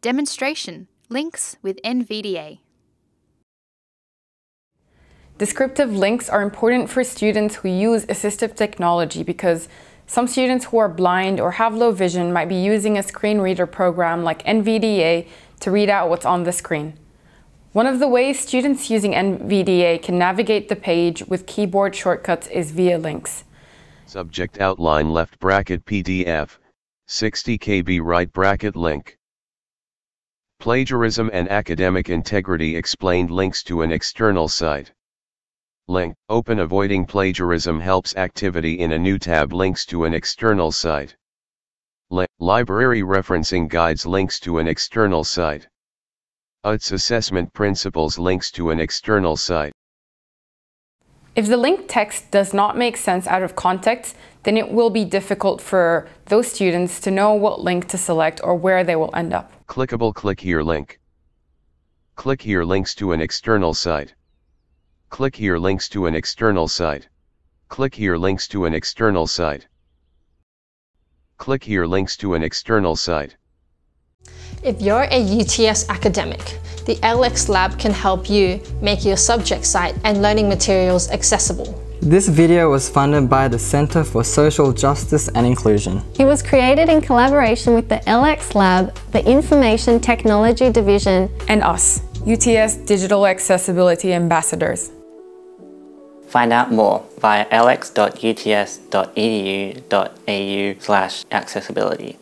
Demonstration Links with NVDA. Descriptive links are important for students who use assistive technology because some students who are blind or have low vision might be using a screen reader program like NVDA to read out what's on the screen. One of the ways students using NVDA can navigate the page with keyboard shortcuts is via links. Subject outline left bracket PDF, 60 KB right bracket link. Plagiarism and academic integrity explained links to an external site. Link, open avoiding plagiarism helps activity in a new tab links to an external site. Library referencing guides links to an external site. UTS assessment principles links to an external site. If the link text does not make sense out of context, then it will be difficult for those students to know what link to select or where they will end up. Clickable click here link. Click here links to an external site. Click here links to an external site. Click here links to an external site. Click here links to an external site. If you're a UTS academic, the LX Lab can help you make your subject site and learning materials accessible. This video was funded by the Centre for Social Justice and Inclusion. It was created in collaboration with the LX Lab, the Information Technology Division, and us, UTS Digital Accessibility Ambassadors. Find out more via lx.uts.edu.au slash accessibility.